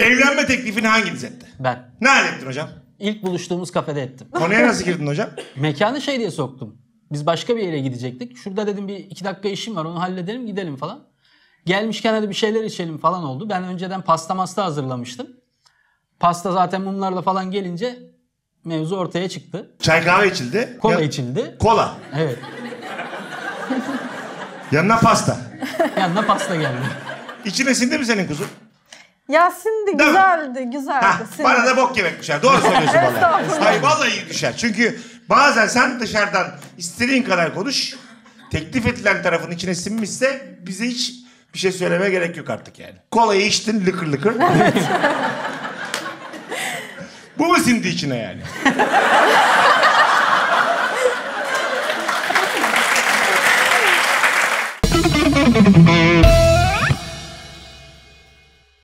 Evlenme teklifini hanginiz etti? Ben. Ne hallettin hocam? İlk buluştuğumuz kafede ettim. Konuya nasıl girdin hocam? Mekanı şey diye soktum. Biz başka bir yere gidecektik. Şurada dedim bir iki dakika işim var onu halledelim gidelim falan. Gelmişken hadi bir şeyler içelim falan oldu. Ben önceden pasta masta hazırlamıştım. Pasta zaten mumlarla falan gelince mevzu ortaya çıktı. Çay kahve içildi. Kola Ya- içildi. Kola. Evet. Yanına pasta. Yanına pasta geldi. İçine sindi mi senin kuzun? Ya şimdi Değil mi? güzeldi, güzeldi. Hah, bana da bok yemek düşer. Doğru söylüyorsun valla. Estağfurullah. Hayır vallahi iyi düşer. Çünkü bazen sen dışarıdan istediğin kadar konuş. Teklif edilen tarafın içine sinmişse bize hiç bir şey söylemeye gerek yok artık yani. Kolayı içtin lıkır lıkır. Bu mu sindi içine yani?